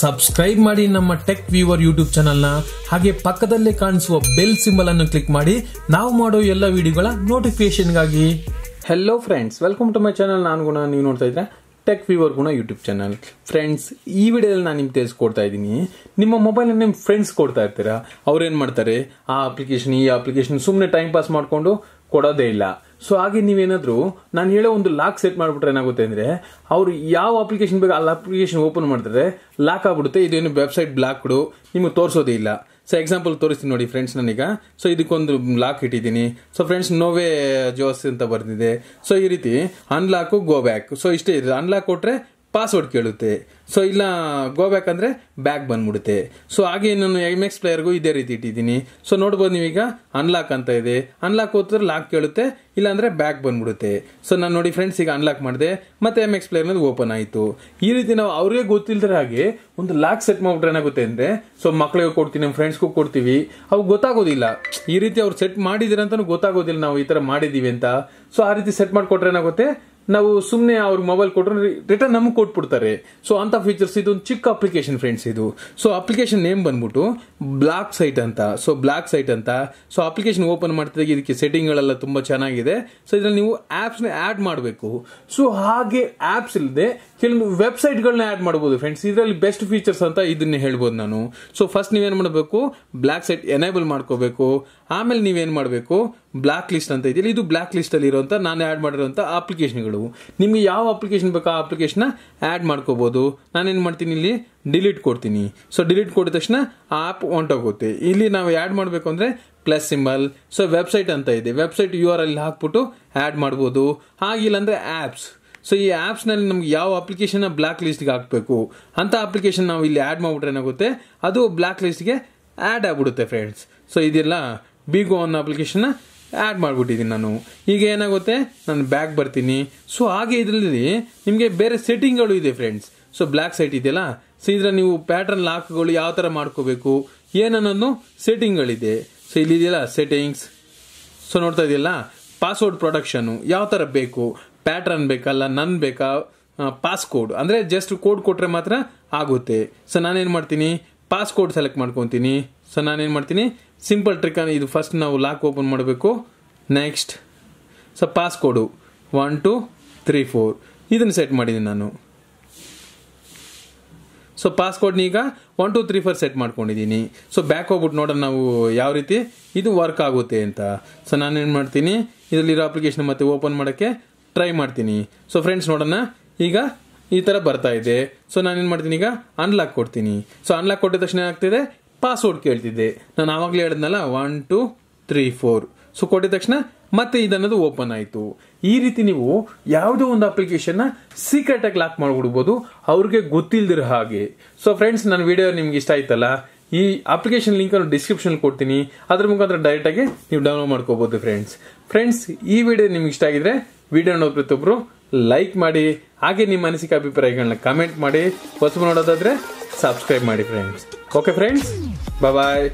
Subscribe ಮಾಡಿ ನಮ್ಮ tech viewer YouTube ಚಾನಲ್ನ ಹಾಗೆ ಪಕ್ಕದಲ್ಲೇ ಕಾಣಿಸುವ ಬೆಲ್ ಸಿಂಬಲ್ ಅನ್ನು ಕ್ಲಿಕ್ ಮಾಡಿ. ನಾವು ಮಾಡೋ ಎಲ್ಲ ವಿಡಿಯೋಗಳ ನೋಟಿಫಿಕೇಶನ್ಗಾಗಿ hello friends welcome to my channel ನಾನು ಗುಣ, ನೀವು ನೋಡ್ತಾ ಇದ್ರೆ ಟೆಕ್ ವಿವರ್ ಗುಣ ಯೂಟ್ಯೂಬ್ ಚಾನಲ್ ಫ್ರೆಂಡ್ಸ್ ಈ ವಿಡಿಯೋದಲ್ಲಿ ನಾನು ನಿಮ್ಗೆ ತಿಳಿಸ್ಕೊಡ್ತಾ ಇದ್ದೀನಿ. ನಿಮ್ಮ ಮೊಬೈಲ್ ನಿಮ್ಮ ಫ್ರೆಂಡ್ಸ್ ಕೊಡ್ತಾ ಇರ್ತೀರಾ? ಅವ್ರೇನ್ ಮಾಡ್ತಾರೆ? ಆ ಅಪ್ಲಿಕೇಶನ್ ಈ ಅಪ್ಲಿಕೇಶನ್ ಸುಮ್ಮನೆ ಟೈಮ್ ಪಾಸ್ ಮಾಡಿಕೊಂಡು ಕೊಡೋದೇ ಇಲ್ಲ. ಸೊ ಹಾಗೆ ನೀವೇನಾದರೂ ನಾನು ಹೇಳೋ ಒಂದು ಲಾಕ್ ಸೆಟ್ ಮಾಡಿಬಿಟ್ರೆ ಏನಾಗುತ್ತೆ ಅಂದ್ರೆ, ಅವರು ಯಾವ ಅಪ್ಲಿಕೇಶನ್ ಬೇಕು ಅಲ್ಲಿ ಅಪ್ಲಿಕೇಶನ್ ಓಪನ್ ಮಾಡ್ತಾರೆ ಲಾಕ್ ಆಗ್ಬಿಡುತ್ತೆ. ಇದೇನು ವೆಬ್ಸೈಟ್ ಬ್ಲಾಕ್ಡು ನಿಮಗೆ ತೋರಿಸೋದೇ ಇಲ್ಲ. ಸೊ ಎಕ್ಸಾಂಪಲ್ ತೋರಿಸ್ತೀನಿ ನೋಡಿ ಫ್ರೆಂಡ್ಸ್ ನನಗ ಸೊ ಇದಕ್ಕೊಂದು ಲಾಕ್ ಇಟ್ಟಿದ್ದೀನಿ. ಸೊ ಫ್ರೆಂಡ್ಸ್ ನೋವೇ ಜೋಸ್ ಅಂತ ಬರ್ತಿದೆ ಸೊ ಈ ರೀತಿ ಅನ್ಲಾಕು ಗೋ ಬ್ಯಾಕ್ ಸೊ ಇಷ್ಟೇ ಇದೆ. ಅನ್ಲಾಕ್ ಕೊಟ್ರೆ ಪಾಸ್ವರ್ಡ್ ಕೇಳುತ್ತೆ. ಸೊ ಇಲ್ಲ ಗೋ ಬ್ಯಾಕ್ ಅಂದ್ರೆ ಬ್ಯಾಕ್ ಬಂದ್ಬಿಡುತ್ತೆ. ಸೊ ಹಾಗೆ ನಾನು ಎಂ ಎಕ್ಸ್ ಪ್ಲೇಯರ್ಗೂ ಇದೇ ರೀತಿ ಇಟ್ಟಿದ್ದೀನಿ. ಸೊ ನೋಡ್ಬೋದು ನೀವೀಗ ಅನ್ಲಾಕ್ ಅಂತ ಇದೆ. ಅನ್ಲಾಕ್ ಹೋದ್ರೆ ಲಾಕ್ ಕೇಳುತ್ತೆ, ಇಲ್ಲಾಂದರೆ ಬ್ಯಾಕ್ ಬಂದ್ಬಿಡುತ್ತೆ. ಸೊ ನಾನು ನೋಡಿ ಫ್ರೆಂಡ್ಸ್ ಈಗ ಅನ್ಲಾಕ್ ಮಾಡಿದೆ, ಮತ್ತೆ ಎಂ ಎಕ್ಸ್ ಪ್ಲೇಯರ್ನದು ಓಪನ್ ಆಯಿತು. ಈ ರೀತಿ ನಾವು ಅವ್ರಿಗೆ ಗೊತ್ತಿಲ್ಲದ ಹಾಗೆ ಒಂದು ಲಾಕ್ ಸೆಟ್ ಮಾಡಿಬಿಟ್ರೆ ಏನಾಗುತ್ತೆ ಅಂದರೆ ಸೊ ಮಕ್ಳಿಗೆ ಕೊಡ್ತೀನಿ ನಮ್ಮ ಫ್ರೆಂಡ್ಸ್ಗೂ ಕೊಡ್ತೀವಿ. ಅವು ಗೊತ್ತಾಗೋದಿಲ್ಲ. ಈ ರೀತಿ ಅವ್ರು ಸೆಟ್ ಮಾಡಿದಿರ ಅಂತಾನು ಗೊತ್ತಾಗೋದಿಲ್ಲ ನಾವು ಈ ಥರ ಮಾಡಿದ್ದೀವಿ ಅಂತ. ಸೊ ಆ ರೀತಿ ಸೆಟ್ ಮಾಡಿಕೊಟ್ರೆ ಏನಾಗುತ್ತೆ ನಾವು ಸುಮ್ಮನೆ ಅವ್ರ ಮೊಬೈಲ್ ಕೊಟ್ಟರೆ ರಿಟರ್ನ್ ನಮಗೆ ಕೊಟ್ಬಿಡ್ತಾರೆ. ಸೊ ಅಂತ ಫೀಚರ್ಸ್ ಇದು ಒಂದು ಚಿಕ್ಕ ಅಪ್ಲಿಕೇಶನ್ ಫ್ರೆಂಡ್ಸ್ ಇದು. ಸೊ ಅಪ್ಲಿಕೇಶನ್ ನೇಮ್ ಬಂದ್ಬಿಟ್ಟು ಬ್ಲಾಕ್ ಸೈಟ್ ಅಂತ. ಸೊ ಬ್ಲಾಕ್ ಸೈಟ್ ಅಂತ. ಸೊ ಅಪ್ಲಿಕೇಶನ್ ಓಪನ್ ಮಾಡ್ತಿದ್ದಾಗ ಇದಕ್ಕೆ ಸೆಟ್ಟಿಂಗ್ಗಳೆಲ್ಲ ತುಂಬಾ ಚೆನ್ನಾಗಿದೆ. ಸೊ ಇದ್ರಲ್ಲಿ ನೀವು ಆಪ್ಸ್ನ ಆಡ್ ಮಾಡಬೇಕು. ಸೊ ಹಾಗೆ ಆಪ್ಸ್ ಇಲ್ಲದೆ ಕೆಲವೊಂದು ವೆಬ್ಸೈಟ್ಗಳನ್ನ ಆಡ್ ಮಾಡಬಹುದು ಫ್ರೆಂಡ್ಸ್ ಇದರಲ್ಲಿ ಬೆಸ್ಟ್ ಫೀಚರ್ಸ್ ಅಂತ ಇದನ್ನ ಹೇಳ್ಬೋದು ನಾನು. ಸೊ ಫಸ್ಟ್ ನೀವೇನು ಮಾಡಬೇಕು? ಬ್ಲ್ಯಾಕ್ ಸೈಟ್ ಎನೇಬಲ್ ಮಾಡ್ಕೋಬೇಕು. ಆಮೇಲೆ ನೀವೇನು ಮಾಡಬೇಕು? ಬ್ಲ್ಯಾಕ್ ಲಿಸ್ಟ್ ಅಂತ ಇದೆಯಲ್ಲ, ಇದು ಬ್ಲ್ಯಾಕ್ ಲಿಸ್ಟಲ್ಲಿ ಇರುವಂತ ನಾನು ಆಡ್ ಮಾಡಿರುವಂತ ಅಪ್ಲಿಕೇಶನ್ಗಳು ನಿಮ್ಗೆ ಯಾವ ಅಪ್ಲಿಕೇಶನ್ ಬೇಕು ಆ ಅಪ್ಲಿಕೇಶನ್ನ ಆ್ಯಡ್ ಮಾಡ್ಕೋಬೋದು. ನಾನೇನು ಮಾಡ್ತೀನಿ ಇಲ್ಲಿ? ಡಿಲೀಟ್ ಕೊಡ್ತೀನಿ. ಸೊ ಡಿಲೀಟ್ ಕೊಡಿದ ತಕ್ಷಣ ಆ ಆ್ಯಪ್ ಹೊಂಟೋಗುತ್ತೆ ಇಲ್ಲಿ ನಾವು ಆಡ್ ಮಾಡಬೇಕು ಅಂದ್ರೆ ಪ್ಲಸ್ ಸಿಂಬಲ್ ಸೊ ವೆಬ್ಸೈಟ್ ಅಂತ ಇದೆ. ವೆಬ್ಸೈಟ್ ಯು ಆರ್ ಅಲ್ಲಿ ಹಾಕ್ಬಿಟ್ಟು ಆಡ್ ಮಾಡ್ಬೋದು. ಹಾಗಿಲ್ಲ ಅಂದ್ರೆ ಆಪ್ಸ್ ಸೊ ಈ ಆ್ಯಪ್ಸ್ನಲ್ಲಿ ನಮ್ಗೆ ಯಾವ ಅಪ್ಲಿಕೇಶನ್ ಬ್ಲಾಕ್ ಲಿಸ್ಟ್ಗೆ ಹಾಕಬೇಕು? ಅಂತ ಅಪ್ಲಿಕೇಶನ್ ನಾವು ಇಲ್ಲಿ ಆಡ್ ಮಾಡ್ಬಿಟ್ರೆ ಏನಾಗುತ್ತೆ? ಅದು ಬ್ಲಾಕ್ ಲಿಸ್ಟ್ಗೆ ಆಡ್ ಆಗಿಬಿಡುತ್ತೆ ಫ್ರೆಂಡ್ಸ್ ಸೊ ಇದೆಲ್ಲ. ಬಿಗೋ ಅನ್ನೋ ಅಪ್ಲಿಕೇಶನ್ ಆಡ್ ಮಾಡ್ಬಿಟ್ಟಿದ್ದೀನಿ ನಾನು. ಈಗ ಏನಾಗುತ್ತೆ? ನಾನು ಬ್ಯಾಕ್ ಬರ್ತೀನಿ. ಸೊ ಹಾಗೆ ಇದರಲ್ಲಿ ನಿಮಗೆ ಬೇರೆ ಸೆಟ್ಟಿಂಗ್ಗಳು ಇದೆ ಫ್ರೆಂಡ್ಸ್ ಸೊ ಬ್ಲಾಕ್ ಸೈಟ್ ಇದೆಯಲ್ಲ? ಸೊ ಇದರ ನೀವು ಪ್ಯಾಟರ್ನ್ ಲಾಕ್ಗಳು ಯಾವ ತರ ಮಾಡ್ಕೋಬೇಕು? ಏನನ್ನೋದು ಸೆಟ್ಟಿಂಗ್ಗಳಿದೆ ಸೊ ಇಲ್ಲಿ ಇದೆಯಲ್ಲ ಸೆಟ್ಟಿಂಗ್ಸ್ ಸೊ ನೋಡ್ತಾ ಇದೆಯಲ್ಲ? ಪಾಸ್ವರ್ಡ್ ಪ್ರೊಡಕ್ಷನ್ ಯಾವ ತರ ಬೇಕು? ಪ್ಯಾಟ್ರನ್ ಬೇಕಲ್ಲ ನನ್ ಬೇಕಾ? ಪಾಸ್ ಕೋಡ್ ಅಂದ್ರೆ ಜಸ್ಟ್ ಕೋಡ್ ಕೊಟ್ರೆ ಮಾತ್ರ ಆಗುತ್ತೆ. ಸೊ ನಾನೇನು ಮಾಡ್ತೀನಿ? ಪಾಸ್ ಕೋಡ್ ಸೆಲೆಕ್ಟ್ ಮಾಡ್ಕೊತೀನಿ. ಸೊ ನಾನೇನು ಮಾಡ್ತೀನಿ? ಸಿಂಪಲ್ ಟ್ರಿಕ್ ಇದು ಫಸ್ಟ್ ನಾವು ಲಾಕ್ ಓಪನ್ ಮಾಡಬೇಕು. Next so pass code one two three four ಇದನ್ನು ಸೆಟ್ ಮಾಡಿದ್ದೀನಿ ನಾನು. ಸೊ ಪಾಸ್ಕೋಡ್ನ ಈಗ one two three four set ಮಾಡ್ಕೊಂಡಿದ್ದೀನಿ ಸೊ ಬ್ಯಾಕ್ ಹೋಗ್ಬಿಟ್ಟು ನೋಡೋಣ ನಾವು ಯಾವ ರೀತಿ ಇದು ವರ್ಕ್ ಆಗುತ್ತೆ ಅಂತ. ಸೊ ನಾನೇನು ಮಾಡ್ತೀನಿ? ಇದರಲ್ಲಿರೋ ಅಪ್ಲಿಕೇಶನ್ ಮತ್ತೆ ಓಪನ್ ಮಾಡೋಕ್ಕೆ ಟ್ರೈ ಮಾಡ್ತೀನಿ. ಸೊ ಫ್ರೆಂಡ್ಸ್ ನೋಡೋಣ. ಈಗ ಈ ಥರ ಬರ್ತಾ ಇದೆ. ಸೊ ನಾನೇನು ಮಾಡ್ತೀನಿ ಈಗ? ಅನ್ಲಾಕ್ ಕೊಡ್ತೀನಿ. ಸೊ ಅನ್ಲಾಕ್ ಕೊಟ್ಟಿದ ತಕ್ಷಣ ಏನಾಗ್ತಿದೆ? ಪಾಸ್ವರ್ಡ್ ಕೇಳ್ತಿದ್ದೆ. ನಾನು ಆವಾಗಲೇ ಹೇಳಿದ್ನಲ್ಲ one two three four so ಕೊಟ್ಟಿದ ತಕ್ಷಣ ಮತ್ತೆ ಇದನ್ನೋದು ಓಪನ್ ಆಯಿತು. ಈ ರೀತಿ ನೀವು ಯಾವುದೋ ಒಂದು ಅಪ್ಲಿಕೇಶನ್ನ ಸೀಕ್ರೆಟಾಗಿ ಲಾಕ್ ಮಾಡಿಬಿಡ್ಬೋದು. ಅವ್ರಿಗೆ ಗೊತ್ತಿಲ್ದಿರೋ ಹಾಗೆ. ಸೊ ಫ್ರೆಂಡ್ಸ್ ನನ್ನ ವಿಡಿಯೋ ನಿಮ್ಗೆ ಇಷ್ಟ ಆಯ್ತಲ್ಲ? ಈ ಅಪ್ಲಿಕೇಶನ್ ಲಿಂಕ್ ಅನ್ನು ಡಿಸ್ಕ್ರಿಪ್ಷನ್ ಕೊಡ್ತೀನಿ. ಅದ್ರ ಮುಖಾಂತರ ಡೈರೆಕ್ಟ್ ಆಗಿ ನೀವು ಡೌನ್ಲೋಡ್ ಮಾಡ್ಕೋಬಹುದು ಫ್ರೆಂಡ್ಸ್ ಫ್ರೆಂಡ್ಸ್ ಈ ವಿಡಿಯೋ ನಿಮ್ಗೆ ಇಷ್ಟ ಆಗಿದ್ರೆ ವಿಡಿಯೋ ಪ್ರತಿಯೊಬ್ಬರು ಲೈಕ್ ಮಾಡಿ, ಹಾಗೆ ನಿಮ್ಮ ಅನಿಸಿಕ ಅಭಿಪ್ರಾಯಗಳನ್ನ ಕಮೆಂಟ್ ಮಾಡಿ. ಹೊಸಬು ನೋಡೋದಾದ್ರೆ ಸಬ್ಸ್ಕ್ರೈಬ್ ಮಾಡಿ ಫ್ರೆಂಡ್ಸ್ ಓಕೆ ಫ್ರೆಂಡ್ಸ್ ಬಾಯ್